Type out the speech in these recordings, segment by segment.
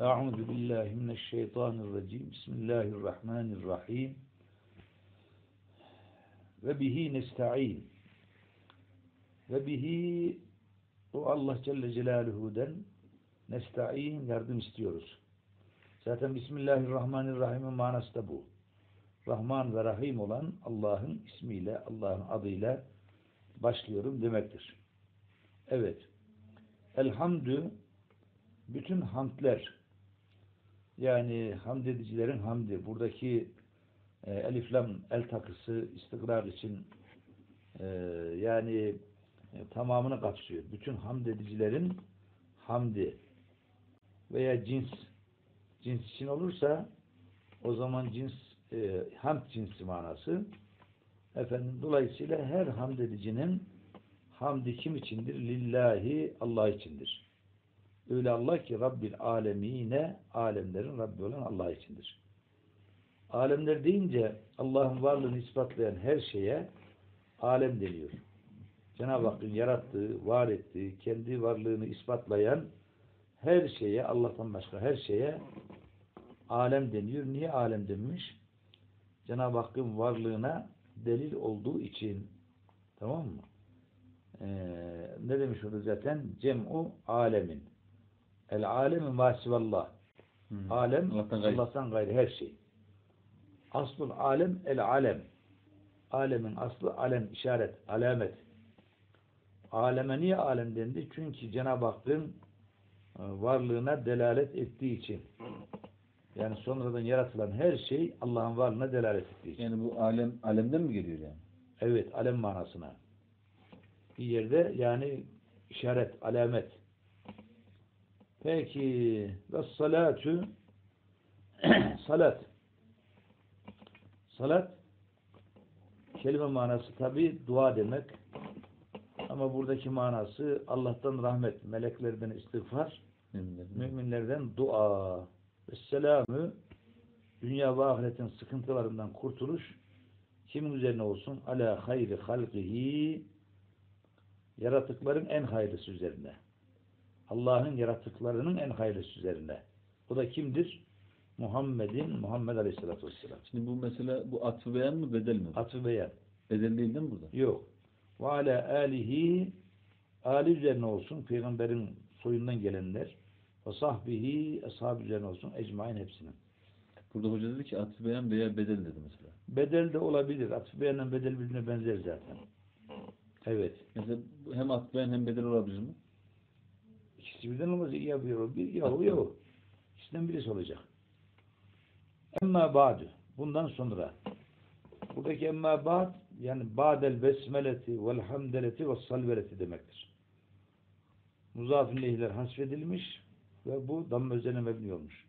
Euzu billahi mineşşeytanirracim. Bismillahirrahmanirrahim. Ve bihi nesta'in. Ve bihi o Allah Celle Celaluhu'den nesta'in yardım istiyoruz. Zaten Bismillahirrahmanirrahim'in manası da bu. Rahman ve Rahim olan Allah'ın ismiyle, Allah'ın adıyla başlıyorum demektir. Evet. Elhamdü bütün hamdler yani hamd edicilerin hamdi buradaki e, eliflam el takısı istikrar için e, yani e, tamamını kapsıyor. Bütün hamd edicilerin hamdi veya cins cins için olursa o zaman cins e, hamd cinsi manası efendim dolayısıyla her hamd edicinin hamdi kim içindir? Lillahi Allah içindir. Öyle Allah ki Rabbil alemine alemlerin Rabbi olan Allah içindir. Alemler deyince Allah'ın varlığını ispatlayan her şeye alem deniyor. Cenab-ı Hakk'ın yarattığı, var ettiği, kendi varlığını ispatlayan her şeye, Allah'tan başka her şeye alem deniyor. Niye alem denmiş? Cenab-ı Hakk'ın varlığına delil olduğu için. Tamam mı? Ee, ne demiş orada zaten? Cem'u alemin. El alemi masivallah. Hmm. Alem Allah'tan gayrı. Allah'tan gayrı her şey. Aslul alem el alem. Alemin aslı alem, işaret, alamet. Aleme niye alem dendi? Çünkü Cenab-ı Hakk'ın e, varlığına delalet ettiği için. Yani sonradan yaratılan her şey Allah'ın varlığına delalet ettiği için. Yani bu alem alemden mi geliyor yani? Evet, alem manasına. Bir yerde yani işaret, alamet. Peki ve salatu salat. Salat kelime manası tabi dua demek. Ama buradaki manası Allah'tan rahmet, meleklerden istiğfar, Müminlerin. müminlerden dua. Vesselamü dünya ve ahiretin sıkıntılarından kurtuluş kimin üzerine olsun? Ala hayri halqihi yaratıkların en hayırlısı üzerine. Allah'ın yaratıklarının en hayırlısı üzerine. O da kimdir? Muhammed'in, Muhammed Aleyhisselatü Vesselam. Şimdi bu mesela bu atfı beyan mı bedel mi? Atı beyan. Bedel değil değil mi burada? Yok. Ve ala alihi Ali üzerine olsun. Peygamberin soyundan gelenler. Ve sahbihi ashab üzerine olsun. Ecmain hepsinin. Burada hoca dedi ki atfı beyan veya bedel dedi mesela. Bedel de olabilir. Atı beyanla bedel birbirine benzer zaten. Evet. Mesela hem atfı beyan hem bedel olabilir mi? İkisi birden olmaz. Ya bir bir ya o, ya o. İkisinden birisi olacak. Emma ba'du. Bundan sonra. Buradaki emma ba'd yani ba'del besmeleti vel hamdeleti ve salveleti demektir. Muzafin lehler hasfedilmiş ve bu damme üzerine mebni olmuş.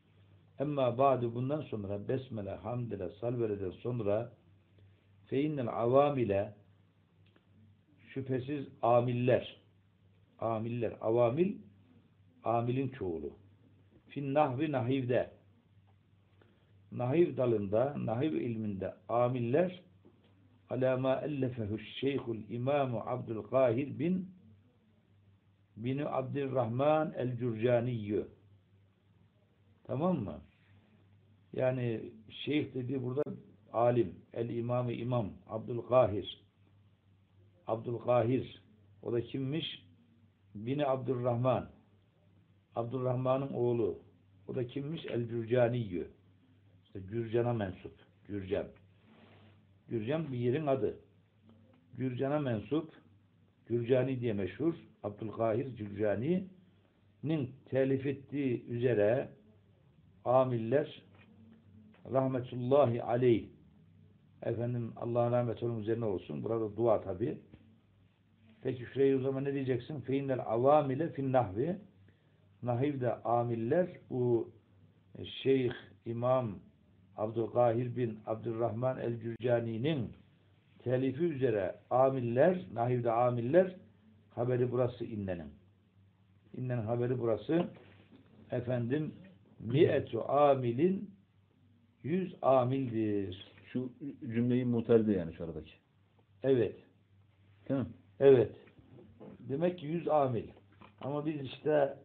Emma ba'du bundan sonra besmele, hamdele, salveleden sonra feyinnel avamile şüphesiz amiller amiller, avamil amilin çoğulu. Fin nahvi nahivde nahiv dalında, nahiv ilminde amiller alama ellefehu şeyhul imamu Abdülkahir bin bini Abdurrahman el-Cürcaniyyü tamam mı? Yani şeyh dediği burada alim, el imamı imam Abdülkahir Abdülkahir o da kimmiş? Bini Abdurrahman Abdurrahman'ın oğlu o da kimmiş? El-Cürcaniyyü işte Gürcan'a mensup. Gürcan. Gürcan bir yerin adı. Gürcan'a mensup Gürcani diye meşhur Abdülkahir Gürcani'nin telif ettiği üzere amiller rahmetullahi aleyh efendim Allah'ın rahmeti onun üzerine olsun. Burada dua tabi. Peki şurayı o zaman ne diyeceksin? Feinnel avamile fin nahvi Nahivde amiller bu Şeyh İmam Abdülkahir bin Abdurrahman el-Cürcani'nin telifi üzere amiller, nahivde amiller haberi burası innenin. İnnen haberi burası efendim mi'etu amilin yüz amildir. Şu cümleyi muterde yani şu aradaki. Evet. Değil mi? Evet. Demek ki yüz amil. Ama biz işte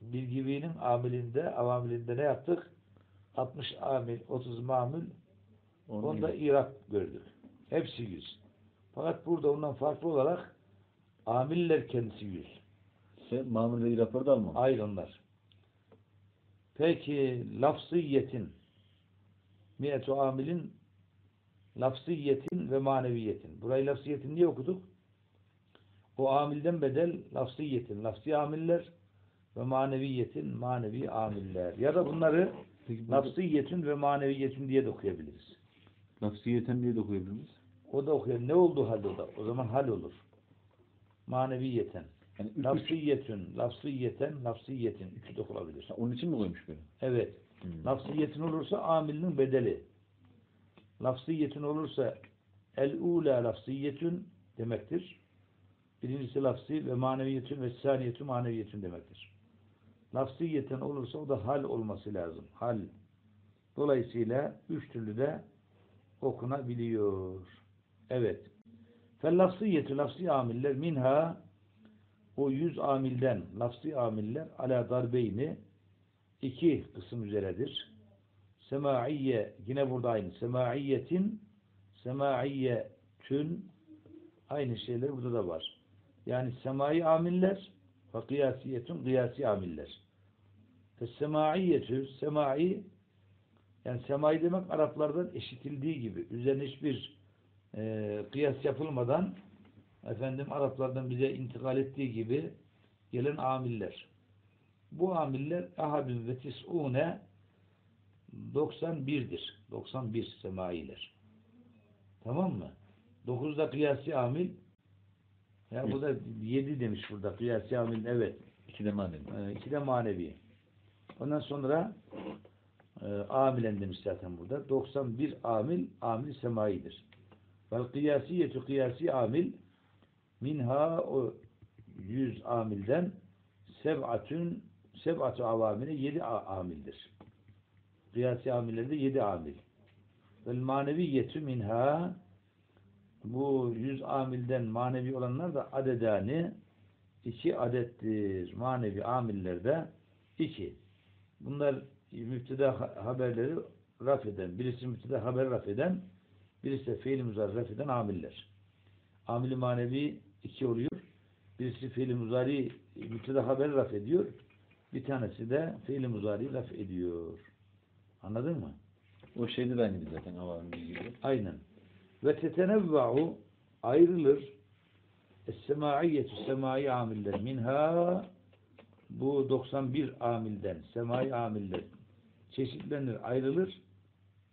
bilgivinin amilinde, avamilinde ne yaptık? 60 amil, 30 mamül, onda irap gördük. Hepsi yüz. Fakat burada ondan farklı olarak amiller kendisi yüz. Sen mamul ve irapları da almam. Ayrı onlar. Peki lafziyetin miyetu amilin lafziyetin ve maneviyetin. Burayı lafziyetin niye okuduk? O amilden bedel lafziyetin. Lafzi amiller ve maneviyetin manevi amiller. Ya da bunları Peki burada lafziyetin ve maneviyetin diye de okuyabiliriz. lafziyeten diye de okuyabilir miyiz? O da okuyor. Ne oldu hal o da? O zaman hal olur. Maneviyeten. Yani üç, lafziyeten, lafziyetin. Üçü de okunabilir. Ha, Onun için mi koymuş böyle? Evet. Hmm. Lafziyetin olursa amilinin bedeli. Lafziyetin olursa el-ula lafziyetün demektir. Birincisi lafzi ve maneviyetün ve saniyetün maneviyetün demektir. Lafziyeten olursa o da hal olması lazım. Hal. Dolayısıyla üç türlü de okunabiliyor. Evet. Fel lafziyetü lafzi amiller minha o yüz amilden lafzi amiller ala darbeyni iki kısım üzeredir. Semaiye yine burada aynı. Semaiyetin semaiyetün aynı şeyler burada da var. Yani semai amiller ve kıyasiyetün kıyasi amiller. Semaiyetü semai yani semai demek Araplardan eşitildiği gibi üzerine hiçbir e, kıyas yapılmadan efendim Araplardan bize intikal ettiği gibi gelen amiller. Bu amiller ahadun ve tis'une 91'dir. 91 semailer. Tamam mı? 9'da kıyasi amil ya bu da 7 demiş burada kıyasi amil evet. İki de manevi. Ee, iki de manevi. Ondan sonra e, amilen demiş zaten burada. 91 amil, amil semaidir. Vel kıyasiyetu kıyasi amil minha o 100 amilden seb'atün seb'atü avamine 7 amildir. Kıyasi amillerde 7 amil. Vel maneviyetü minha bu 100 amilden manevi olanlar da adedani iki adettir. Manevi amillerde iki. Bunlar müpteda ha- haberleri raf eden, birisi müpteda haber raf eden, birisi de fiil muzari raf eden amiller. Amili manevi iki oluyor. Birisi fiil muzari müpteda haber raf ediyor. Bir tanesi de fiil muzari raf ediyor. Anladın mı? O de aynıydı zaten avamil gibi. Aynen. Ve tetenevva'u ayrılır Es-semaiyyetü semai amiller minha bu 91 amilden semai amiller çeşitlenir ayrılır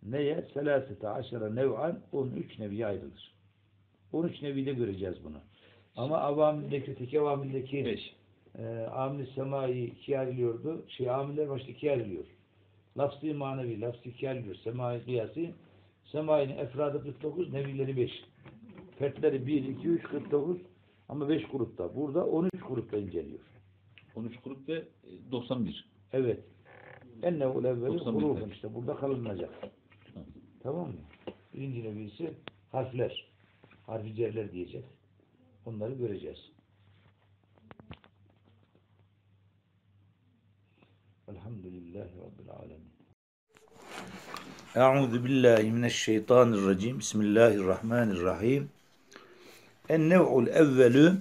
neye? Selasete aşara nev'an 13 neviye ayrılır. 13 nevide göreceğiz bunu. Ama avamildeki, tek avamildeki Beş. e, amil semai ikiye ayrılıyordu. Şey amiller başta ikiye ayrılıyor. Lafzi manevi, lafzi ikiye ayrılıyor. Semai kıyasi. Semainin efradı 49, nevileri 5. Fertleri 1, 2, 3, 49 ama 5 grupta. Burada 13 grupta inceliyor. 13 grup ve e, 91. Evet. Ennehu levveli 91 hurufun işte burada kalınacak. Hı. Tamam mı? Birinci nevisi harfler. Harfi cerler diyeceğiz. Onları göreceğiz. Elhamdülillahi Rabbil alemin. Euzu billahi mineşşeytanirracim. Bismillahirrahmanirrahim. En-nev'ul evvelü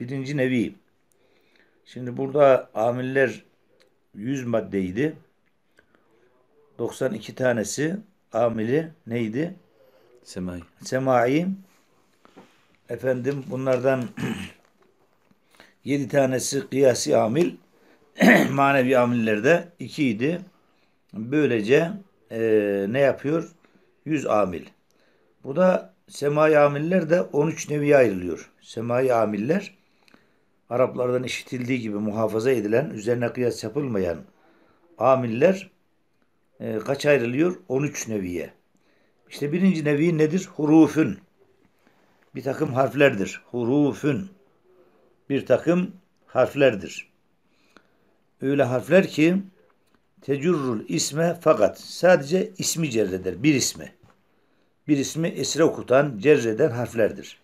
birinci nevi. Şimdi burada amiller 100 maddeydi. 92 tanesi amili neydi? Semai. Semai. Efendim bunlardan 7 tanesi kıyasi amil. manevi amillerde 2 idi. Böylece eee, ne yapıyor? 100 amil. Bu da semai amiller de 13 neviye ayrılıyor. Semai amiller Araplardan işitildiği gibi muhafaza edilen, üzerine kıyas yapılmayan amiller e, kaç ayrılıyor? 13 neviye. İşte birinci nevi nedir? Hurufün. Bir takım harflerdir. Hurufün. Bir takım harflerdir. Öyle harfler ki tecurrul isme fakat sadece ismi cerreder. Bir ismi. Bir ismi esre okutan, cerreden harflerdir.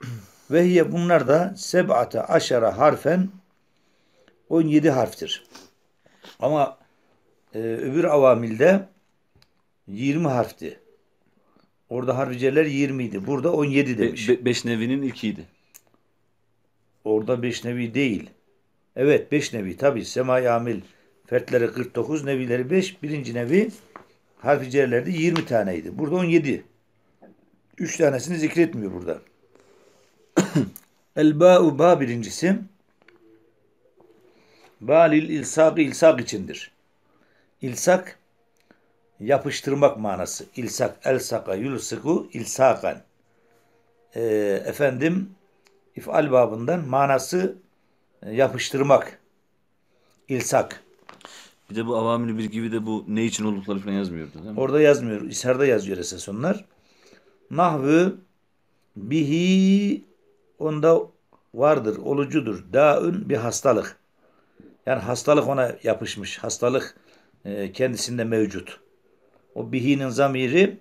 Ve hiye bunlar da seb'ate aşara harfen 17 harftir. Ama e, öbür avamilde 20 harfti. Orada harficeler 20 idi. Burada 17 Be, demiş. be- beş nevinin ilkiydi. Orada 5 nevi değil. Evet 5 nevi tabi. Semai amil fertleri 49, nevileri 5. Birinci nevi harficelerde 20 taneydi. Burada 17. 3 tanesini zikretmiyor burada. El ba'u ba birincisi. Ba lil ilsak ilsak içindir. İlsak yapıştırmak manası. İlsak elsaka yulsiku ilsakan. Ee, efendim ifal babından manası e, yapıştırmak. İlsak. Bir de bu avamili bir gibi de bu ne için oldukları falan yazmıyordu değil mi? Orada yazmıyor. İsharda yazıyor esas onlar. Nahvü bihi onda vardır, olucudur. Daün bir hastalık. Yani hastalık ona yapışmış. Hastalık e, kendisinde mevcut. O bihinin zamiri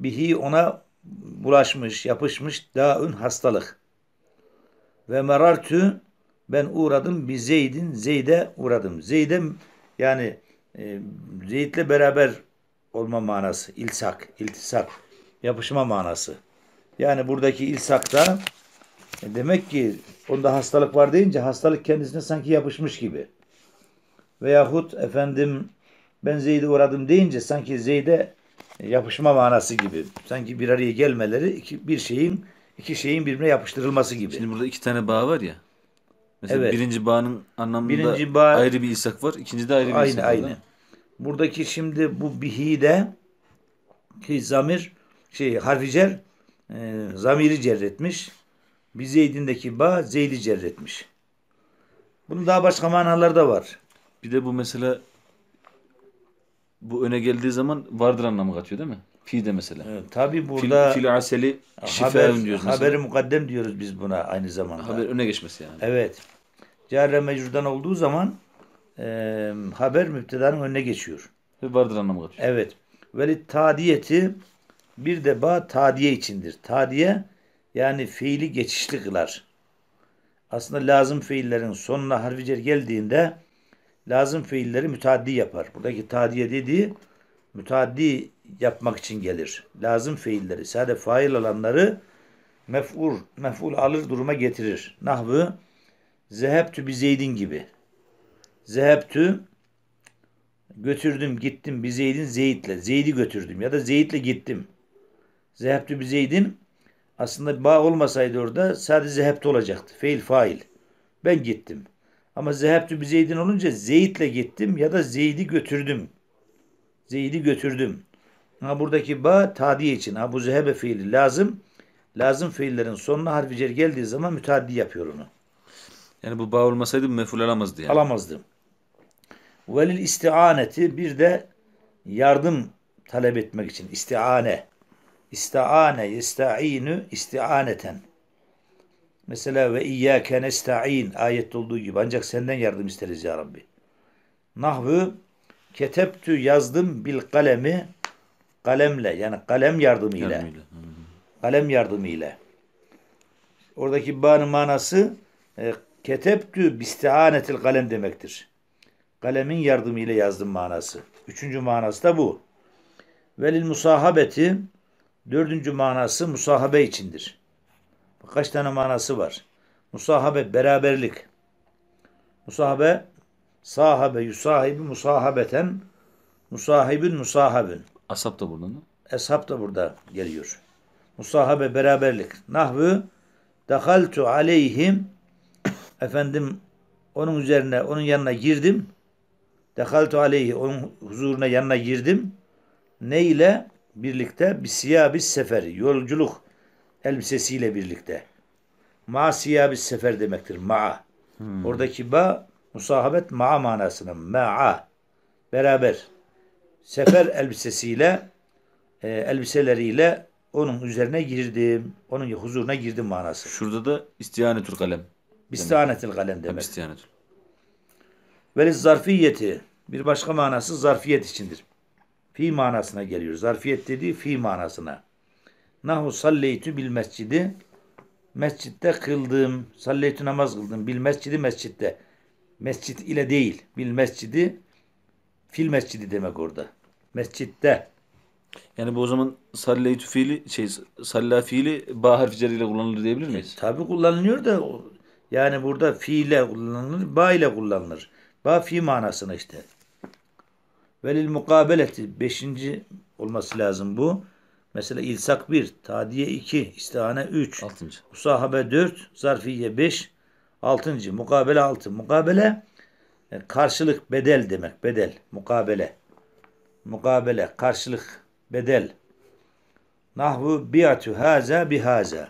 bihi ona bulaşmış, yapışmış. Daün hastalık. Ve merartü ben uğradım bir Zeyd'in Zeyd'e uğradım. Zeyd'e yani e, Zeyd'le beraber olma manası. İlsak, iltisak, yapışma manası. Yani buradaki ilsakta e, demek ki onda hastalık var deyince hastalık kendisine sanki yapışmış gibi. Veyahut efendim ben Zeyd'e uğradım deyince sanki Zeyd'e yapışma manası gibi. Sanki bir araya gelmeleri iki, bir şeyin iki şeyin birbirine yapıştırılması gibi. Şimdi burada iki tane bağ var ya. Mesela Evet. birinci bağın anlamında Birinci bağ- ayrı bir ilsak var. ikinci de ayrı bir Aynı ilsak var. aynı. Buradaki şimdi bu bihi de ki zamir şey harficer e, zamiri cerretmiş. Bir Zeyd'indeki ba Zeyd'i cerretmiş. Bunun daha başka manaları da var. Bir de bu mesela bu öne geldiği zaman vardır anlamı katıyor değil mi? Fi de mesela. E, Tabi Fil, burada fil aseli haber, şifaun diyoruz mesela. haberi mukaddem diyoruz biz buna aynı zamanda. Haber öne geçmesi yani. Evet. Carre mecrudan olduğu zaman e, haber müptedanın önüne geçiyor. Ve vardır anlamı katıyor. Evet. Ve tadiyeti bir de ba tadiye içindir. Tadiye yani fiili geçişli kılar. Aslında lazım fiillerin sonuna harfi cer geldiğinde lazım fiilleri müteaddi yapar. Buradaki tadiye dediği müteaddi yapmak için gelir. Lazım fiilleri, sade fail olanları mef'ul, mef'ul alır duruma getirir. Nahvı zehebtü bi zeydin gibi. Zehebtü götürdüm gittim bir Zeyd'in Zeyd'le. Zeyd'i götürdüm ya da Zeyd'le gittim. Zehebtü bir Zeyd'in aslında bağ olmasaydı orada sadece zehebtü olacaktı. Feil fail. Ben gittim. Ama zehebtü bir Zeyd'in olunca Zeyd'le gittim ya da Zeyd'i götürdüm. Zeyd'i götürdüm. Ha buradaki ba tadiye için. Ha bu zehebe fiili lazım. Lazım fiillerin sonuna harfi cer geldiği zaman müteaddi yapıyor onu. Yani bu bağ olmasaydı meful alamazdı yani. alamazdı. Velil istianeti bir de yardım talep etmek için istiane. İstiane yesta'inu istianeten. Mesela ve iyyâke nesta'in ayette olduğu gibi ancak senden yardım isteriz ya Rabbi. Nahvu ketebtü yazdım bil kalemi kalemle yani kalem yardımıyla. Yardımıyla. Kalem yardımıyla. Oradaki ba'nın manası e, ketebtü bistianetil kalem demektir. Kalemin yardımıyla yazdım manası. Üçüncü manası da bu. Velil musahabeti dördüncü manası musahabe içindir. Kaç tane manası var? Musahabe beraberlik. Musahabe sahabe yusahibi musahabeten musahibün musahabün. Asap da buradan da. Eshab da burada geliyor. Musahabe beraberlik. Nahvu dehaltu aleyhim efendim onun üzerine onun yanına girdim. Dehaltu aleyhi onun huzuruna yanına girdim. Ne ile? Birlikte bir siyabis seferi. Yolculuk elbisesiyle birlikte. Ma siyabis sefer demektir. Ma'a. Oradaki ba musahabet ma'a manasına. Ma'a. Beraber. Sefer elbisesiyle e, elbiseleriyle onun üzerine girdim. Onun huzuruna girdim manası. Şurada da istiyanetül kalem. Bistanetil kalem demek. istiyanetül. Ve zarfiyeti bir başka manası zarfiyet içindir. Fi manasına geliyor. Zarfiyet dediği fi manasına. Nahu salleytü bil mescidi mescitte kıldım. Salleytü namaz kıldım. Bil mescidi mescitte. Mescit ile değil. Bil mescidi fil mescidi demek orada. Mescitte. Yani bu o zaman salleytü fiili şey salla fiili ba harfi ile kullanılır diyebilir miyiz? Tabi kullanılıyor da yani burada fiile kullanılır, ba ile kullanılır. Ba fi manasına işte. Velil mukabeleti beşinci olması lazım bu. Mesela ilsak 1, tadiye 2, istihane 3, Altıncı. Musahabe 4, zarfiye 5, 6. Mukabele 6. Mukabele e, karşılık bedel demek. Bedel. Mukabele. Mukabele. Karşılık. Bedel. Nahvu biatu haza bihaza.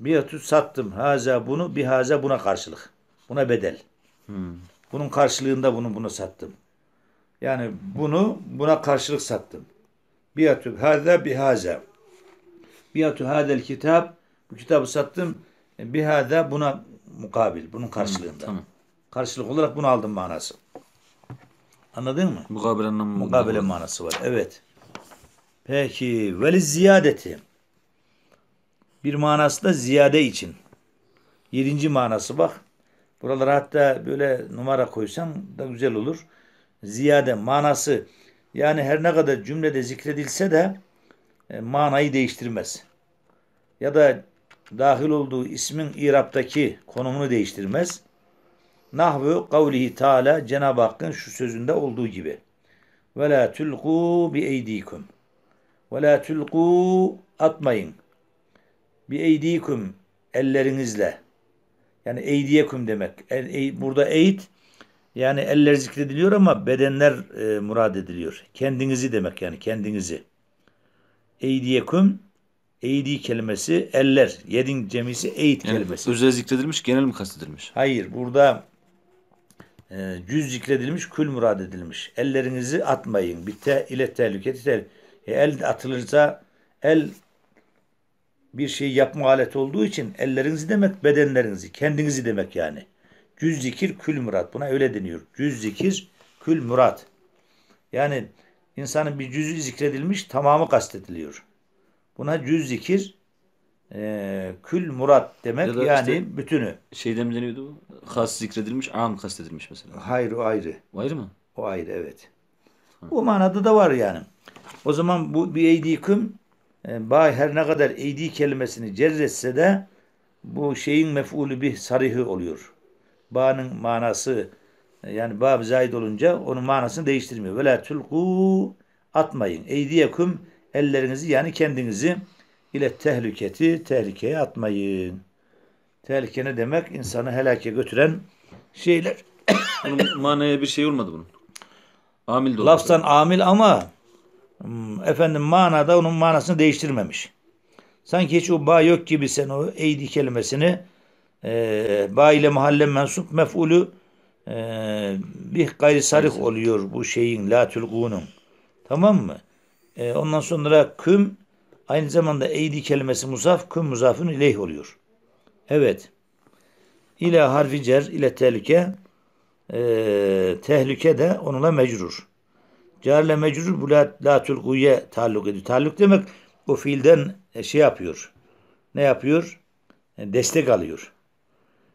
Biatu sattım. Haza bunu bihaza buna karşılık. Buna bedel. Hmm. Bunun karşılığında bunu buna sattım. Yani bunu buna karşılık sattım. Biatu haza bihaza. Biatu hadel kitap. Bu kitabı sattım. E, Bihaza buna mukabil. Bunun karşılığında. Tamam. Karşılık olarak bunu aldım manası. Anladın mı? Mukabele anlamı. Mukabele manası var. Evet. Peki. Veli ziyadeti. Bir manası da ziyade için. Yedinci manası bak. Buralara hatta böyle numara koysam da güzel olur. Ziyade manası yani her ne kadar cümlede zikredilse de e, manayı değiştirmez. Ya da dahil olduğu ismin İrab'daki konumunu değiştirmez. Nahvu kavlihi Teala Cenab-ı Hakk'ın şu sözünde olduğu gibi. Ve la tulqu bi eydikum. Ve la tulqu atmayın. Bi eydikum ellerinizle. Yani eydiyekum demek. Burada eyd yani eller zikrediliyor ama bedenler e, murad ediliyor. Kendinizi demek yani kendinizi. Eydiyekum eydi kelimesi eller. Yedin cemisi eyd Yani kelimesi. özel zikredilmiş, genel mi kastedilmiş? Hayır burada cüz zikredilmiş, kül murad edilmiş. Ellerinizi atmayın. Bitte ile tehliketi tel. E, el atılırsa el bir şey yapma aleti olduğu için ellerinizi demek bedenlerinizi, kendinizi demek yani. Cüz zikir kül murat. Buna öyle deniyor. Cüz zikir kül murat. Yani insanın bir cüzü zikredilmiş tamamı kastediliyor. Buna cüz zikir e, kül murat demek Ya yani işte- bütünü. Şeyde mi deniyordu bu? Has zikredilmiş, am kastedilmiş mesela. Hayır o ayrı. Ayrı mı? O ayrı evet. O manada da var yani. O zaman bu bir eydikum e, bay her ne kadar eydi kelimesini cerretse de bu şeyin mef'ulü bih sarihı oluyor. Ba'nın manası e, yani ba zayid olunca onun manasını değiştirmiyor. Ve la tulku atmayın. Eydiyekum ellerinizi yani kendinizi ile tehliketi tehlikeye atmayın. Tehlike ne demek? İnsanı helake götüren şeyler. Bunun manaya bir şey olmadı bunun. Amil de. Laftan amil ama hmm, efendim manada onun manasını değiştirmemiş. Sanki hiç o ba yok gibi sen o eydi kelimesini e, ba ile mahalle mensup mef'ulü e, bir gayri sarih oluyor bu şeyin la tulgunun. Tamam mı? E, ondan sonra küm aynı zamanda eydi kelimesi muzaf küm muzafın ileyh oluyor. Evet. İle harfi cer ile tehlike e, tehlike de onunla mecrur. Carle mecrur bu la, la tulkuye taalluk ediyor. Taalluk demek o fiilden e, şey yapıyor. Ne yapıyor? E, destek alıyor.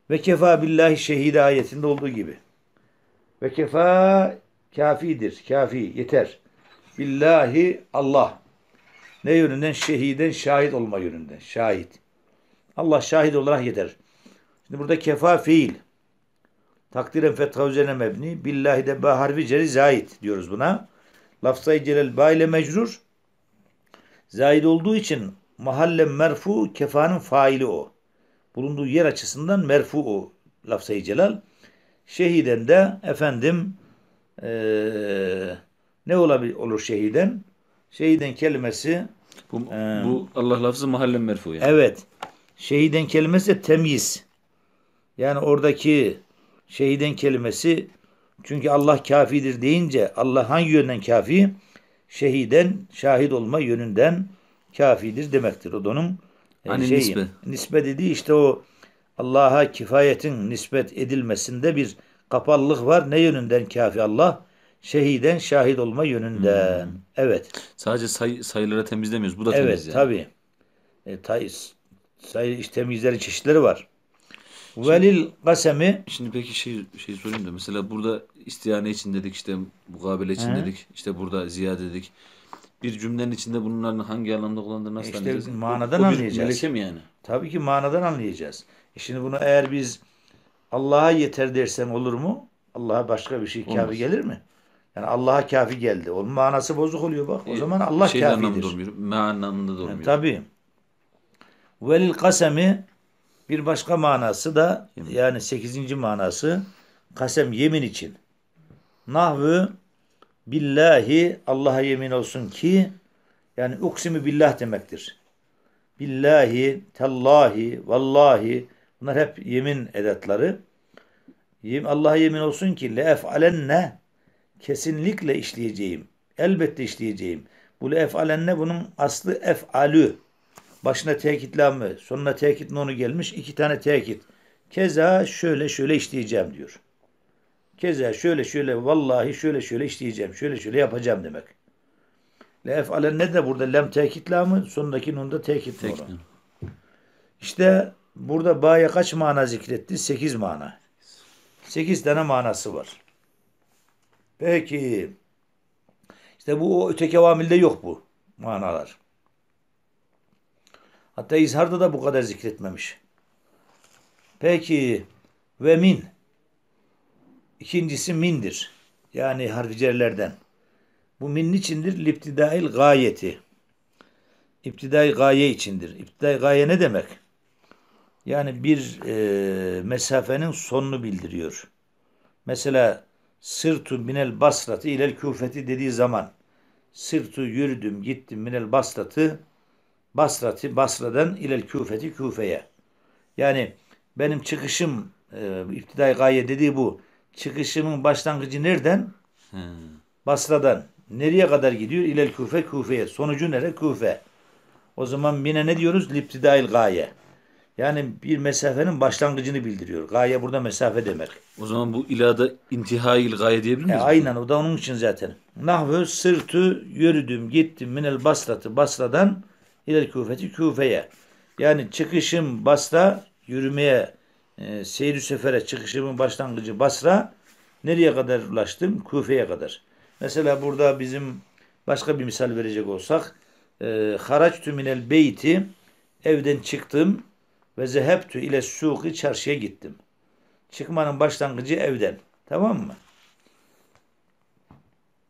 Ve kefa billahi şehide ayetinde olduğu gibi. Ve kefa kafidir. Kafi yeter. Billahi Allah. Ne yönünden? Şehiden şahit olma yönünden. Şahit. Allah şahit olarak yeter. Şimdi burada kefa fiil. Takdiren fetha üzerine mebni. Billahi de ba harfi ceri zahid diyoruz buna. Lafzayı celal ba ile mecrur. Zahid olduğu için mahalle merfu kefanın faili o. Bulunduğu yer açısından merfu o lafzayı celal. Şehiden de efendim eee, ne olabilir olur şehiden? Şehiden kelimesi Bu, Ee, bu Allah lafzı mahalle merfu yani. Evet. Şehiden kelimesi de temyiz. Yani oradaki şehiden kelimesi çünkü Allah kafidir deyince Allah hangi yönden kafi? Şehiden şahit olma yönünden kafidir demektir. O da onun e, Hani şeyi. nisbe. Nisbe dediği işte o Allah'a kifayetin nispet edilmesinde bir kapalılık var. Ne yönünden kafi Allah? Şehiden şahit olma yönünden. Hmm. Evet. Sadece say, sayılara temizlemiyoruz. Bu da Evet temiz yani. tabi. E, tay, sayı iş temizlerin çeşitleri var. Velil kasemi Şimdi peki şey şey sorayım da mesela burada istihane için dedik işte mukabele için Hı. dedik işte burada ziyade dedik. Bir cümlenin içinde bunların hangi anlamda kullandığını nasıl İşte anlayacağız? manadan o, o anlayacağız. meleke mi yani? tabii ki manadan anlayacağız. E şimdi bunu eğer biz Allah'a yeter dersen olur mu? Allah'a başka bir şey kafi gelir mi? Yani Allah'a kafi geldi. Onun manası bozuk oluyor bak. O E, zaman Allah şey kafidir. anlamında olmuyor. Me anlamında da olmuyor. Yani tabii. Velil kasemi bir başka manası da Yemin. yani sekizinci manası kasem yemin için. Nahvü billahi Allah'a yemin olsun ki yani uksimi billah demektir. Billahi, tallahi, vallahi bunlar hep yemin edatları. Allah'a yemin olsun ki le ef'alenne kesinlikle işleyeceğim. Elbette işleyeceğim. Bu le ef'alenne bunun aslı ef'alü. Başına tekit lamı, sonuna tekit nonu gelmiş. iki tane tekit. Keza şöyle şöyle işleyeceğim diyor. Keza şöyle şöyle vallahi şöyle şöyle işleyeceğim. Şöyle şöyle yapacağım demek. Le ef'alenne de burada lem tekit lamı, sonundaki nunda tekit Tek, nonu. İşte burada ba'ya kaç mana zikretti? Sekiz mana. Sekiz tane manası var. Peki. İşte bu öteki avamilde yok bu manalar. Hatta izharda da bu kadar zikretmemiş. Peki ve min. İkincisi mindir. Yani harfi cerlerden. Bu min içindir? Liptidail gayeti. İptidai gaye içindir. İptidai gaye ne demek? Yani bir e, mesafenin sonunu bildiriyor. Mesela sırtu minel basratı ilel küfeti dediği zaman sırtu yürüdüm gittim minel basratı basratı basradan ilel küfeti küfeye. Yani benim çıkışım e, iptidai gaye dediği bu. Çıkışımın başlangıcı nereden? He. Basra'dan. Nereye kadar gidiyor? İlel küfe küfeye. Sonucu nere? Küfe. O zaman mine ne diyoruz? Liptidail gaye. Yani bir mesafenin başlangıcını bildiriyor. Gaye burada mesafe demek. O zaman bu ilada intihai gaye diyebilir E, miyiz? aynen o da onun için zaten. Nahvü sırtı yürüdüm gittim minel basratı Basra'dan ilel küfeti küfeye. Yani çıkışım Basra yürümeye e, seyri sefere çıkışımın başlangıcı Basra nereye kadar ulaştım? Küfeye kadar. Mesela burada bizim başka bir misal verecek olsak e, haraçtü minel beyti evden çıktım ve zehebtü ile suki çarşıya gittim. Çıkmanın başlangıcı evden. Tamam mı?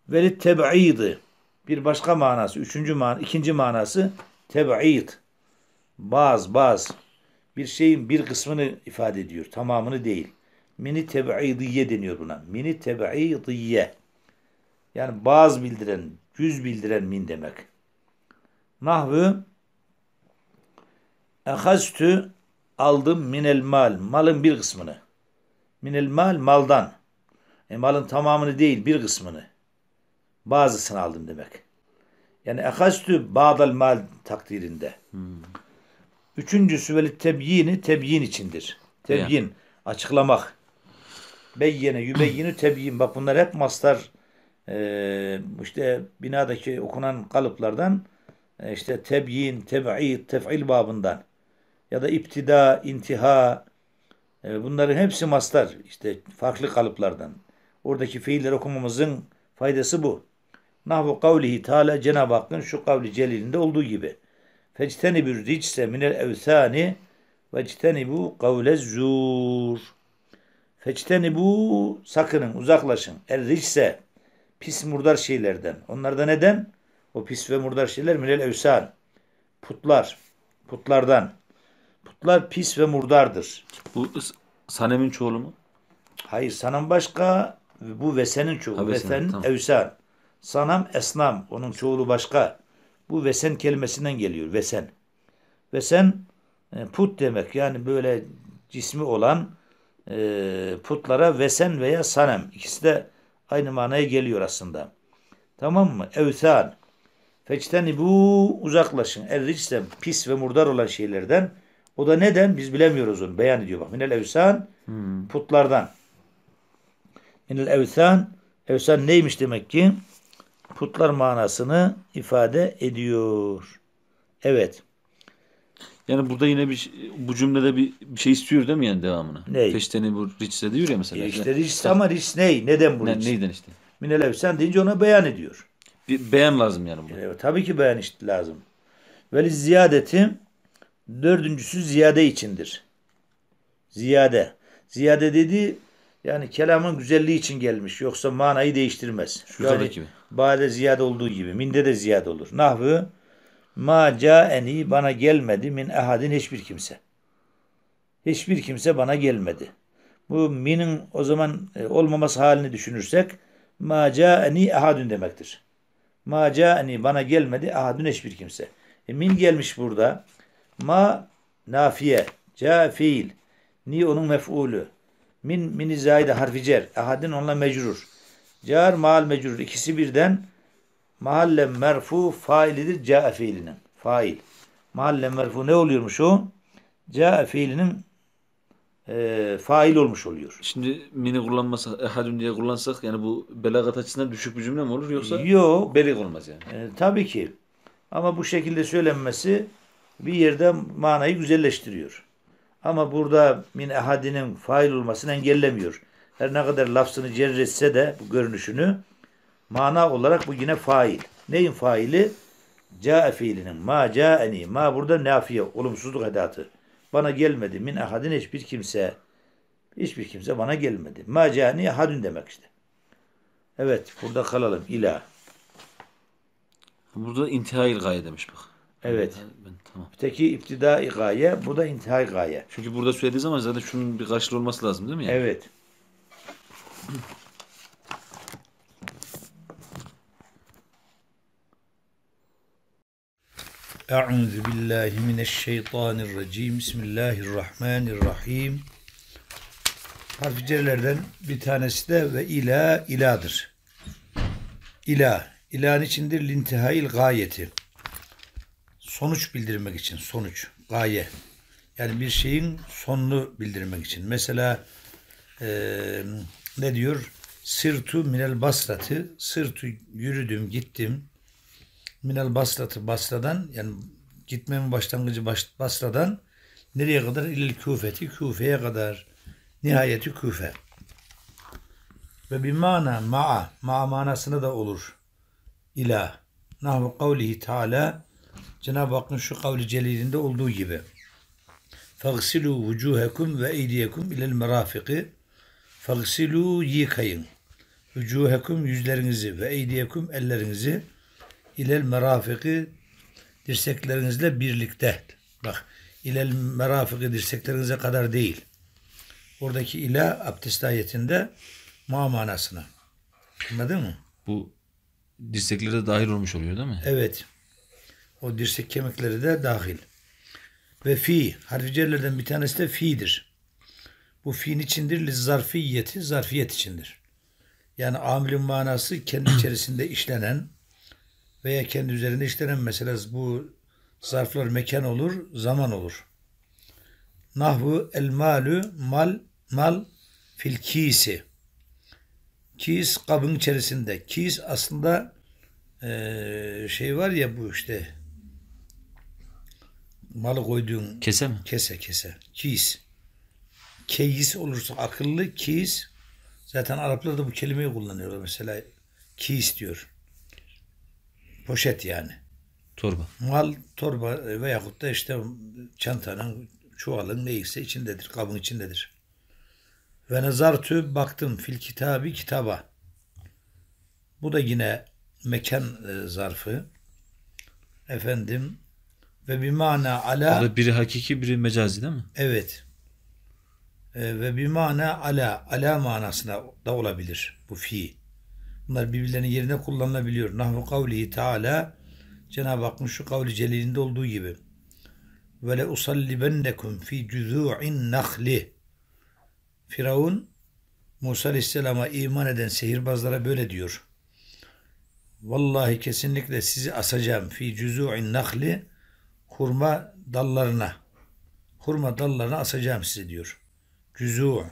Velit teb'idi. Bir başka manası, üçüncü man ikinci manası teb'id. Baz, baz. Bir şeyin bir kısmını ifade ediyor. Tamamını değil. Mini teb'idiye deniyor buna. Mini teb'idiye. Yani baz bildiren, cüz bildiren min demek. Nahvü Ehaztü aldım minel mal. Malın bir kısmını. Minel mal maldan. E malın tamamını değil bir kısmını. Bazısını aldım demek. Yani ehaztü ba'dal mal takdirinde. Üçüncüsü veli tebyini tebyin içindir. Tebyin. Açıklamak. Beyyene, yübeyyini tebyin. Bak bunlar hep mastar e, işte binadaki okunan kalıplardan e, işte tebyin, teb'id, tef'il babından ya da iptida, intiha e, bunların hepsi mastar işte farklı kalıplardan. Oradaki fiiller okumamızın faydası bu. Nahvu kavlihi Teala Cenab-ı Hakk'ın şu kavli celilinde olduğu gibi. Fectenibü ricse minel evsani ve ctenibu kavle zur. Fectenibu sakının, uzaklaşın. El ricse pis murdar şeylerden. Onlar da neden? O pis ve murdar şeyler minel evsan. Putlar. Putlardan. Putlar pis ve murdardır. Bu sanemin çoğulu mu? Hayır sanam başka bu vesenin çoğulu. Ha, vesen, Vesen tamam. evsan. Sanam esnam. Onun çoğulu başka. Bu vesen kelimesinden geliyor. Vesen. Vesen e, put demek. Yani böyle cismi olan e, putlara vesen veya sanem. İkisi de aynı manaya geliyor aslında. Tamam mı? Evsan. Feçteni bu uzaklaşın. El pis ve murdar olan şeylerden. O da neden? Biz bilemiyoruz onu. Beyan ediyor bak. Minel evsan putlardan. Minel evsan evsan neymiş demek ki? Putlar manasını ifade ediyor. Evet. Yani burada yine bir şey- bu cümlede bir, bir şey istiyor değil mi yani devamını? Ney? Feşteni bu riçse diyor ya mesela. E işte rics ama rics ney? Neden bu Ne, rics? neyden işte? Minel evsen deyince ona beyan ediyor. Bir beyan lazım yani burada. E, tabii ki beyan işte lazım. Veli ziyadeti dördüncüsü ziyade içindir. Ziyade. Ziyade dedi yani kelamın güzelliği için gelmiş. Yoksa manayı değiştirmez. Şuradaki gibi. Bade ziyade olduğu gibi. Minde de ziyade olur. Nahvı ma caeni bana gelmedi min ehadin hiçbir kimse. Hiçbir kimse bana gelmedi. Bu minin o zaman e, olmaması halini düşünürsek ma caeni ehadün demektir. Ma caeni bana gelmedi ahadün hiçbir kimse. E, min gelmiş burada. Ma nafiye. Ca fiil. Ni onun mef'ulü. Min mini zayide harfi cer. Ahadin onunla mecrur. Car maal mecrur. ikisi birden mahalle merfu failidir ca fiilinin. Fail. Mahalle merfu ne oluyormuş o? Ca fiilinin e, fail olmuş oluyor. Şimdi mini kullanmasak, ehadün diye kullansak yani bu belagat açısından düşük bir cümle mi olur yoksa Yok. belik olmaz yani. E, tabii ki. Ama bu şekilde söylenmesi bir yerde manayı güzelleştiriyor. Ama burada min ehadinin fail olmasını engellemiyor. Her ne kadar lafzını cerretse de bu görünüşünü mana olarak bu yine fail. Neyin faili? Ca fiilinin. Ma caeni. Ma burada nafiye. Olumsuzluk edatı. Bana gelmedi. Min ehadin hiçbir kimse. Hiçbir kimse bana gelmedi. Ma caeni ehadün demek işte. Evet. Burada kalalım. İla. Burada intihai gaye demiş bak. Evet. Ben, tamam. Öteki iptidai gaye, bu da intihai gaye. Çünkü burada söylediği zaman zaten şunun bir karşılığı olması lazım değil mi? Yani? Evet. Euzu billahi mineşşeytanirracim. Bismillahirrahmanirrahim. Harf cerlerden bir tanesi de ve ila iladır. İla. İla'nın içindir lintihail gayeti. Sonuç bildirmek için. Sonuç. Gaye. Yani bir şeyin sonunu bildirmek için. Mesela eee, ne diyor? Sırtu minel basratı. Sırtu yürüdüm, gittim. Minel basratı Basra'dan yani gitmemin başlangıcı Bas- Basra'dan nereye kadar? İlil küfeti. Küfe'ye kadar. Nihayeti küfe. Ve bir mana ma'a. Ma'a manasında da olur. İla. Nahvu kavlihi Teala Cenab-ı Hakk'ın şu kavli celilinde olduğu gibi. Fagsilu vucuhekum ve eydiyekum ilel merafiki. Fagsilu yıkayın. Vucuhekum yüzlerinizi ve eydiyekum ellerinizi ilel merafiki dirseklerinizle birlikte. Bak ilel merafiki dirseklerinize kadar değil. Oradaki ila abdest ayetinde ma manasına. Anladın mı? Bu dirseklere dahil olmuş oluyor değil mi? Evet. O dirsek kemikleri de dahil. Ve fi. Harfi cerlerden bir tanesi de fi'dir. Bu fi'nin içindir. Zarfiyeti. Zarfiyet içindir. Yani amilin manası kendi içerisinde işlenen veya kendi üzerinde işlenen mesela bu zarflar mekan olur, zaman olur. Nahvu el malü mal mal fil kisi. Kis kabın içerisinde. Kis aslında eee, şey var ya bu işte malı koyduğun Kese mi? kese kese. Kis. Keyis olursa akıllı kis. Zaten Araplar da bu kelimeyi kullanıyorlar. Mesela kis diyor. Poşet yani. Torba. Mal, torba veyahut da işte çantanın, çuvalın neyse içindedir, kabın içindedir. Ve nazartü baktım fil kitabı kitaba. Bu da yine mekan e, zarfı. Efendim ve bir mana ala Burada biri hakiki biri mecazi değil mi? evet. E, ve bir mana ala ala manasına da olabilir bu fi. Bunlar birbirlerinin yerine kullanılabiliyor. Nahvu kavlihi Teala Cenab-ı Hakk'ın şu kavli celilinde olduğu gibi. Ve le usallibennekum fi cüzû'in nahli. Firavun Musa Aleyhisselam'a iman eden sihirbazlara böyle diyor. Vallahi kesinlikle sizi asacağım fi cüzû'in nahli hurma dallarına. Hurma dallarına asacağım sizi diyor. Cüzû.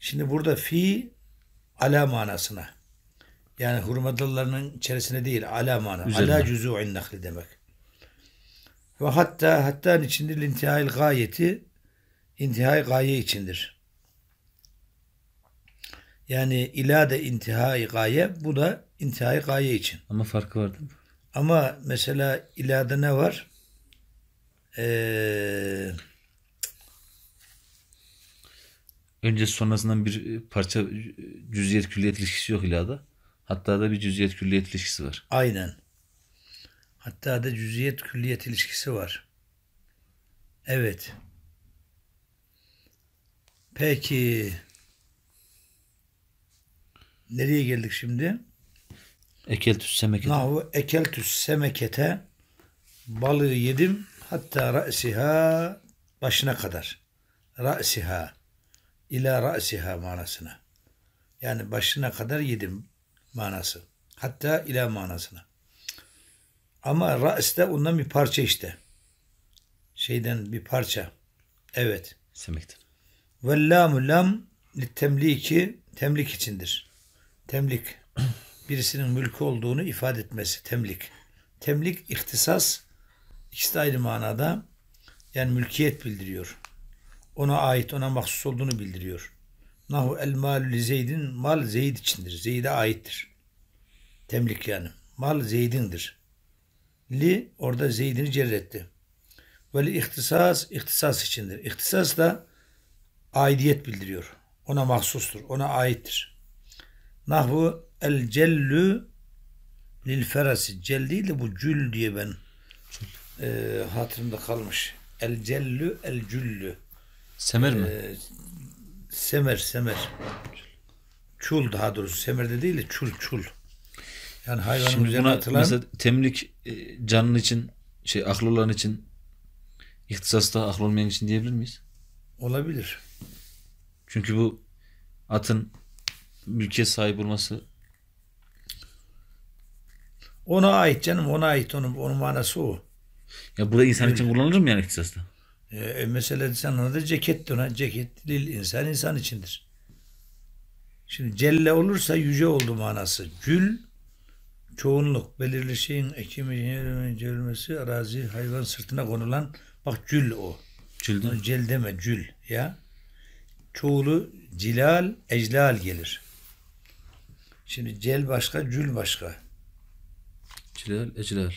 Şimdi burada fi ala manasına. Yani hurma dallarının içerisine değil ala mana. Üzerine. Ala cüzû'in nahli demek. Ve hatta hatta içindir intihai gayeti intihai gaye içindir. Yani ila da intihai gaye bu da intihai gaye için. Ama farkı var değil mi? Ama mesela ilada ne var? Ee, Öncesi sonrasından bir parça cüziyet külliyet ilişkisi yok ilada. Hatta da bir cüziyet külliyet ilişkisi var. aynen. Hatta da cüziyet külliyet ilişkisi var. Evet. Peki. Nereye geldik şimdi? Ekeltüs semeket. Nahu ekeltüs semekete balığı yedim hatta ra'siha başına kadar. Ra'siha ila ra'siha manasına. Yani başına kadar yedim manası. Hatta ila manasına. Ama ra's de ondan bir parça işte. Şeyden bir parça. Evet. Semekten. Ve lamu lam temliki temlik içindir. Temlik birisinin mülkü olduğunu ifade etmesi. Temlik. Temlik ihtisas ikisi de ayrı manada yani mülkiyet bildiriyor. Ona ait, ona mahsus olduğunu bildiriyor. Nahu el malü li zeydin mal zeyd içindir. Zeyd'e aittir. Temlik yani. Mal zeydindir. Li orada zeydini cerretti. Ve li ihtisas ihtisas içindir. İhtisas da aidiyet bildiriyor. Ona mahsustur. Ona aittir. Nahvu el cellü lil ferasi. Cel değil de bu cül diye ben e, hatırımda kalmış. El cellü el cüllü. Semer mi? E, semer semer. Çul daha doğrusu. Semerde değil de çul çul. Yani hayvanın Şimdi üzerine atılan mesela temlik e, canın için şey aklı olan için ihtisasta aklı olmayan için diyebilir miyiz? olabilir. Çünkü bu atın mülkiyet sahibi olması Ona ait canım. Ona ait. Onun, onun manası o. ya burada insan için kullanılır mı yani ihtisasta? E, e, mesela sen ona da ceket de ona ceket lil insan insan içindir. Şimdi celle olursa yüce oldu manası. Cül çoğunluk belirli şeyin ekimi celmesi arazi hayvan sırtına konulan bak cül o. Onu cel deme cül ya. Çoğulu cilal eclal gelir. Şimdi cel başka cül başka. Cilal, eclal.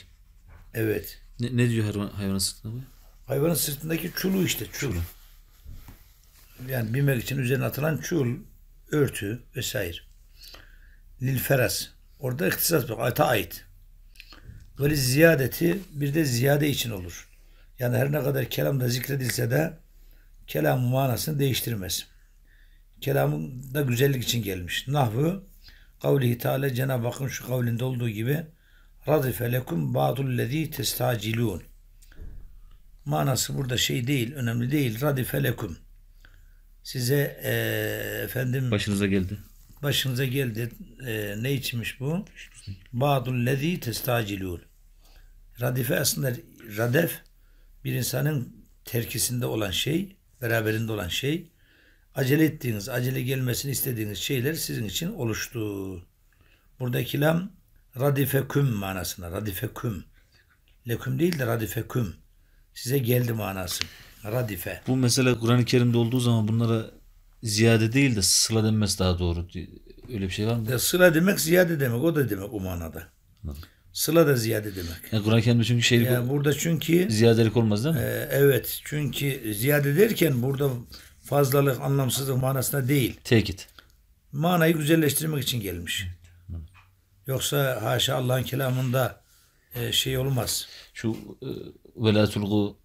Evet. Ne, ne diyor hayvan, hayvanın sırtında bu? Hayvanın sırtındaki çulu işte çul. Yani binmek için üzerine atılan çul, örtü vesaire. Lil feras. Orada ihtisas bak. Ata ait. Böyle ziyadeti bir de ziyade için olur. Yani her ne kadar kelamda zikredilse de kelamın manasını değiştirmez. Kelamın da güzellik için gelmiş. Nahvu kavlihi teala Cenab-ı Hakk'ın şu kavlinde olduğu gibi radife lekum ba'dullezî testacilûn manası burada şey değil, önemli değil. Radife lekum. Size e, efendim Başınıza geldi. başınıza geldi. E, ne içmiş bu? Ba'dul lezî testacilûn. Radife aslında radef bir insanın terkisinde olan şey, beraberinde olan şey. Acele ettiğiniz, acele gelmesini istediğiniz şeyler sizin için oluştu. Buradaki lam radifeküm manasına. Radifeküm. Leküm değil de radifeküm. Size geldi manası. Radife. Bu mesela Kur'an-ı Kerim'de olduğu zaman bunlara ziyade değil de sıla denmesi daha doğru. Öyle bir şey var mı? Ya sıla demek ziyade demek. O da demek o manada. Anladım. Sıla da ziyade demek. Yani Kur'an-ı Kerim'de çünkü şeylik, Yani burada çünkü ziyadelik olmaz değil mi? e, evet çünkü ziyade derken burada fazlalık anlamsızlık manasında değil. Tekit. Manayı güzelleştirmek için gelmiş. Yoksa haşa Allah'ın kelamında e, şey olmaz. Şu e, vela tulgu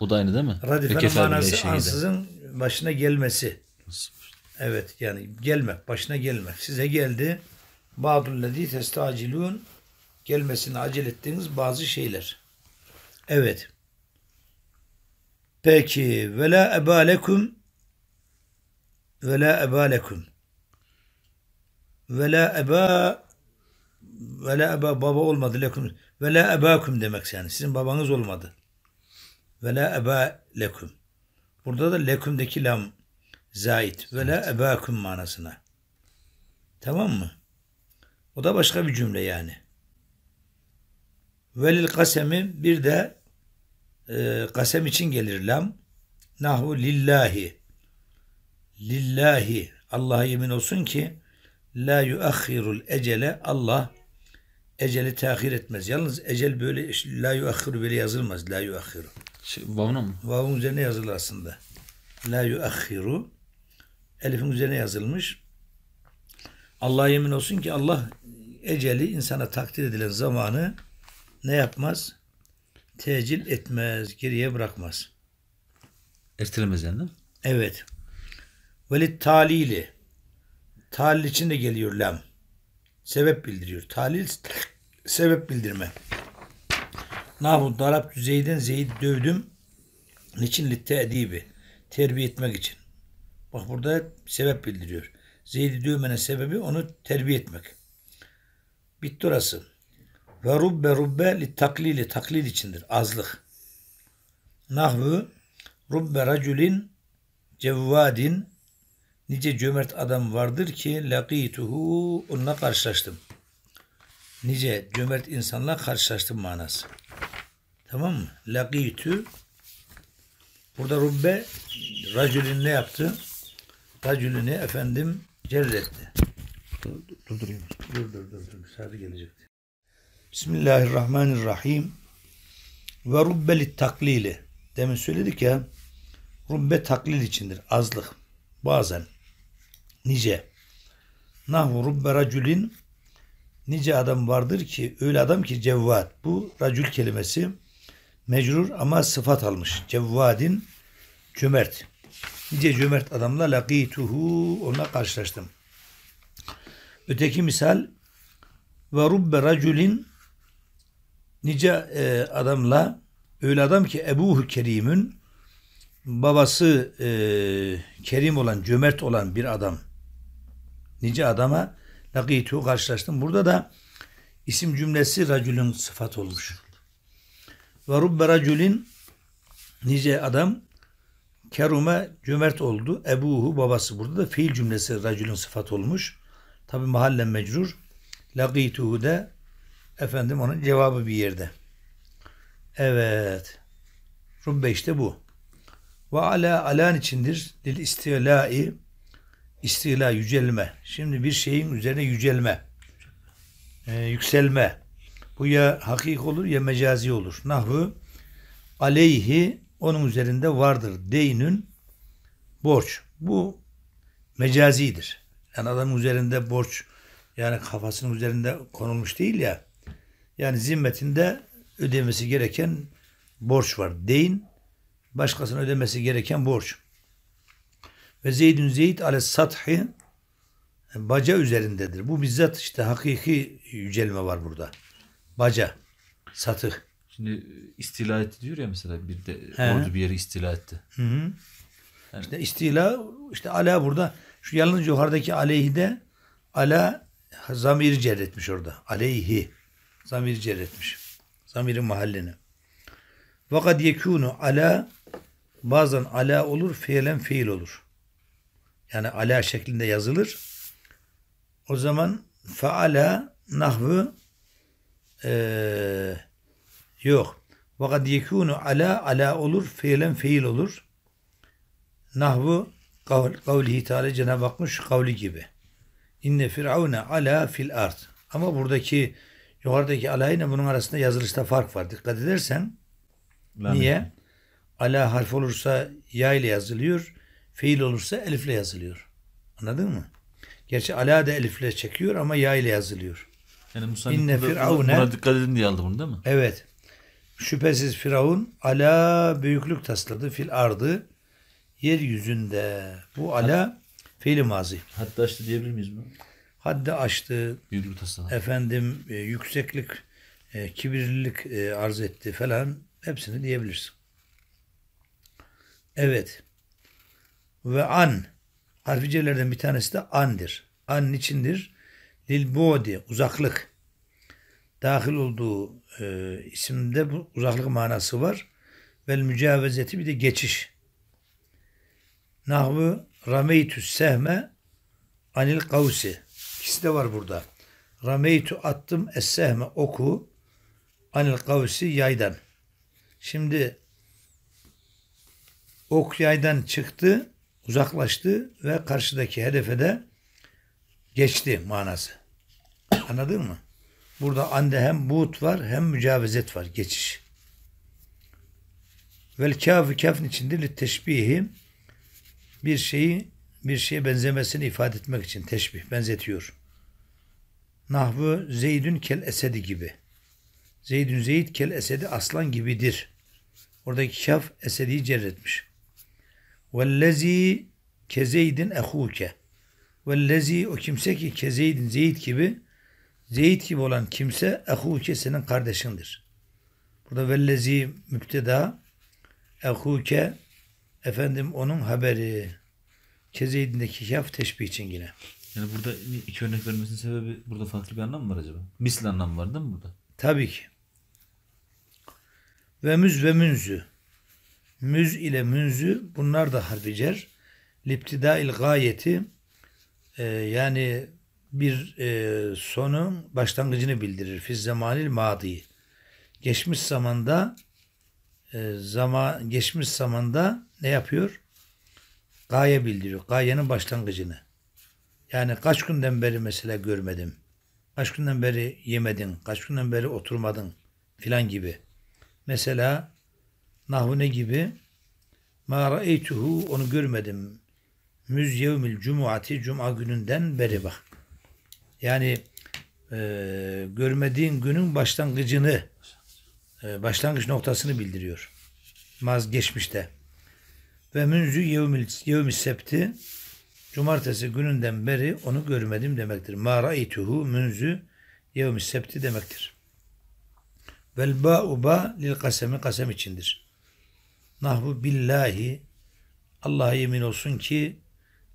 bu da aynı değil mi? Radife'nin manası ansızın başına gelmesi. Evet yani gelmek, başına gelmek. Size geldi. Ba'dullezî testacilûn gelmesini acele ettiğiniz bazı şeyler. Evet. Peki ve la ebâ lekum ve la ebâ lekum ve la ebâ ve la ebâ baba olmadı lekum ve la ebâkum demek yani sizin babanız olmadı. Ve la ebâ lekum. Burada da lekum'deki lam zait ve la ebâkum manasına. Tamam mı? O da başka bir cümle yani. Velil kasemi bir de e, kasem için gelir lam. Nahu lillahi. Lillahi. Allah'a yemin olsun ki la yuakhirul ecele Allah eceli tahir etmez. Yalnız ecel böyle la yuakhiru böyle yazılmaz. La yuakhiru. Şey, vavuna mı? Vavun üzerine yazılır aslında. La yuakhiru. Elifin üzerine yazılmış. Allah'a yemin olsun ki Allah eceli insana takdir edilen zamanı ne yapmaz? Tecil etmez, geriye bırakmaz. Ertelemez yani? Evet. Velit talili. Talil için de geliyor lam. Sebep bildiriyor. Talil sebep bildirme. Nahu darap Zeyd'den Zeyd dövdüm. Niçin litte edibi? Terbiye etmek için. Bak burada sebep bildiriyor. Zeyd'i dövmenin sebebi onu terbiye etmek. Bitti orası. Ve rubbe rubbe li taklili taklil içindir. Azlık. Nahvu rubbe raculin cevvadin nice cömert adam vardır ki laqituhu onunla karşılaştım. Nice cömert insanla karşılaştım manası. Tamam mı? Laqitu burada rubbe raculin ne yaptı? Raculini efendim cerretti. Durdurayım. Dur dur dur dur. Müsaade gelecekti. Bismillahirrahmanirrahim. Ve rubbelit taklili. Demin söyledik ya. Rubbe taklil içindir. Azlık. Bazen. Nice. Nahvu rubbe raculin. Nice adam vardır ki öyle adam ki cevvat. Bu racül kelimesi mecrur ama sıfat almış. Cevvadin cömert. Nice cömert adamla laqituhu onunla karşılaştım. Öteki misal ve rubbe raculin nice e, adamla öyle adam ki Ebuhu Kerim'ün babası e, kerim olan, cömert olan bir adam. Nice adama lakitu karşılaştım. Burada da isim cümlesi racülün sıfat olmuş. Ve rubbe raculin nice adam kerume cömert oldu. Ebuhu babası. Burada da fiil cümlesi racülün sıfat olmuş. Tabi mahallen mecrur. Laqituhu de efendim onun cevabı bir yerde. Evet. Rubbe işte bu. Ve ala alan içindir. Lil istilai istila yücelme. Şimdi bir şeyin üzerine yücelme. Ee, yükselme. Bu ya hakik olur ya mecazi olur. Nahvu aleyhi onun üzerinde vardır. Deynün borç. Bu mecazidir. Yani adamın üzerinde borç yani kafasının üzerinde konulmuş değil ya. Yani zimmetinde ödemesi gereken borç var. Deyin başkasının ödemesi gereken borç. Ve Zeydün Zeyd ale sathi baca üzerindedir. Bu bizzat işte hakiki yücelme var burada. Baca, satıh. Şimdi istila etti diyor ya mesela bir de He. ordu bir yeri istila etti. Hı hı. İşte istila, işte ala burada. Şu yalnız yukarıdaki aleyhide ala zamiri cerretmiş orada. Aleyhi. Zamiri cerretmiş. Zamirin mahallini. Fakat yekûnu ala bazen ala olur, fiilen fiil olur. Yani ala şeklinde yazılır. O zaman faala nahvı eee yok. Fakat yekûnu ala ala olur, fiilen fiil olur. Nahvu kav, kavlihi Teala Cenab-ı Hakk'ın şu kavli gibi. İnne firavune ala fil ard. Ama buradaki yukarıdaki ala ile bunun arasında yazılışta fark var. Dikkat edersen Lanet. niye? Ala harf olursa ya ile yazılıyor. Fiil olursa elifle yazılıyor. Anladın mı? Gerçi ala da elifle çekiyor ama ya ile yazılıyor. Yani İnne firavune- buna dikkat edin diye aldı bunu değil mi? Evet. Şüphesiz Firavun ala büyüklük tasladı fil ardı yeryüzünde. Bu ala fiili mazi. Hatta işte diyebilir miyiz bunu? Haddi aştı, Büyüklük taslağı. efendim e, yükseklik, e, kibirlilik e, arz etti falan hepsini diyebilirsin. Evet. Ve an harfi cerlerden bir tanesi de andir. An içindir? Lil bu'di uzaklık. Dahil olduğu e, isimde bu uzaklık manası var. Vel mücavezeti bir de geçiş. Nahvu rameytü sehme anil kavsi. İkisi de var burada. Rameytu attım es-sehme oku anil kavsi yaydan. Şimdi ok yaydan çıktı, uzaklaştı ve karşıdaki hedefe de geçti manası. Anladın mı? Burada ande hem buğut var hem mücavezet var. Geçiş. Vel kâfı kâfın içinde li teşbihi bir şeyi bir şeye benzemesini ifade etmek için teşbih benzetiyor. Nahvu Zeydün kel esedi gibi. Zeydün Zeyd kel esedi aslan gibidir. Oradaki kaf esediyi cerretmiş. Vellezi kezeydin ehuke. Vellezi o kimse ki kezeydin Zeyd gibi Zeyd gibi olan kimse ehuke senin kardeşindir. Burada vellezi müpteda ehuke efendim onun haberi. Kezeydindeki kaf teşbih için yine. Yani burada iki örnek vermesinin sebebi burada farklı bir anlam mı var acaba? Misli anlam var değil mi burada? Tabii ki. Ve müz ve münzü. Müz ile münzü bunlar da harfi cer. Liptidail gayeti e, yani bir e, sonun başlangıcını bildirir. Fiz zamanil madi. Geçmiş zamanda e, zaman geçmiş zamanda ne yapıyor? Gaye bildiriyor. Gayenin başlangıcını. Yani kaç günden beri mesela görmedim. Kaç günden beri yemedin. Kaç günden beri oturmadın filan gibi. Mesela nahu ne gibi? Ma ra'eytuhu onu görmedim. Müz yevmil cumuati cuma gününden beri bak. Yani e, görmediğin günün başlangıcını e, başlangıç noktasını bildiriyor. Maz geçmişte. Ve münzü yevmil, yevmil septi cumartesi gününden beri onu görmedim demektir. Ma ra'eytuhu münzü yevmil septi demektir. Vel ba'u ba lil kasemi kasem içindir. Nahvu billahi Allah'a yemin olsun ki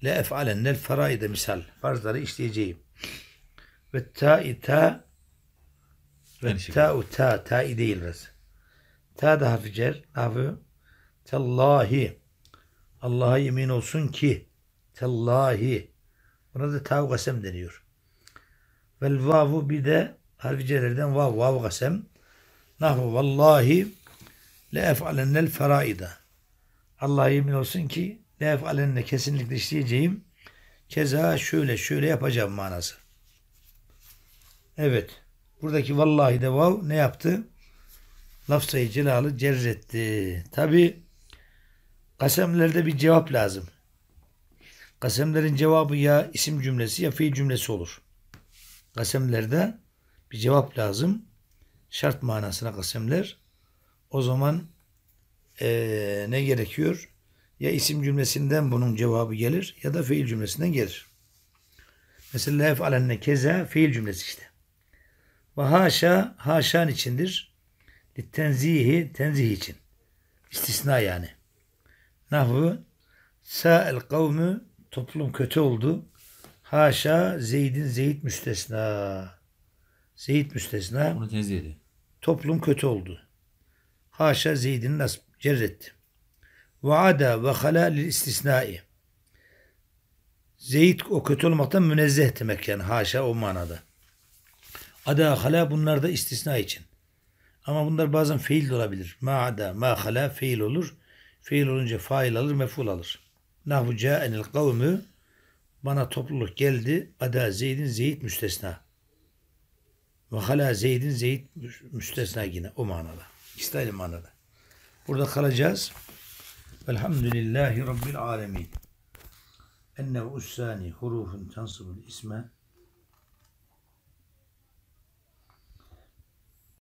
le ef'alennel feraide misal. Farzları işleyeceğim. Ve ta'i ta ve ta'u ta ta'i değil burası. Ta da harfi cer. Nahvu tallahi Allah'a yemin olsun ki tallahi buna da tav kasem deniyor. Vel vavu bir de harfi cerlerden vav vav kasem. Nahvu vallahi le ef'alennel feraida. Allah'a yemin olsun ki le ef'alenne kesinlikle işleyeceğim. Keza şöyle şöyle yapacağım manası. Evet. Buradaki vallahi de vav ne yaptı? Lafzayı celalı cerretti. Tabi kasemlerde bir cevap lazım. Kasemlerin cevabı ya isim cümlesi ya fiil cümlesi olur. Kasemlerde bir cevap lazım. Şart manasına kasemler. O zaman eee, ne gerekiyor? Ya isim cümlesinden bunun cevabı gelir ya da fiil cümlesinden gelir. Mesela lef alenne keza fiil cümlesi işte. Ve haşa haşan içindir. Tenzihi tenzih için. İstisna yani. Nahvu sa'el kavmü toplum kötü oldu. Haşa Zeyd'in Zeyd müstesna. Zeyd müstesna. Onu tenzih ediyor. Toplum kötü oldu. Haşa Zeyd'in nasb cerretti. Ve ada ve hala lil istisnai. Zeyd o kötü olmaktan münezzeh demek yani haşa o manada. Ada hala bunlar da istisna için. Ama bunlar bazen fiil de olabilir. Ma ada ma hala fiil olur. Fiil olunca fail alır meful alır. Nahvu ca'enil kavmü bana topluluk geldi. Ada Zeyd'in Zeyd müstesna. Ve hala Zeyd'in Zeyd müstesna yine o manada. İkisi de aynı manada. Burada kalacağız. Velhamdülillahi Rabbil alemin. Ennehu ussani hurufun tansıbul isme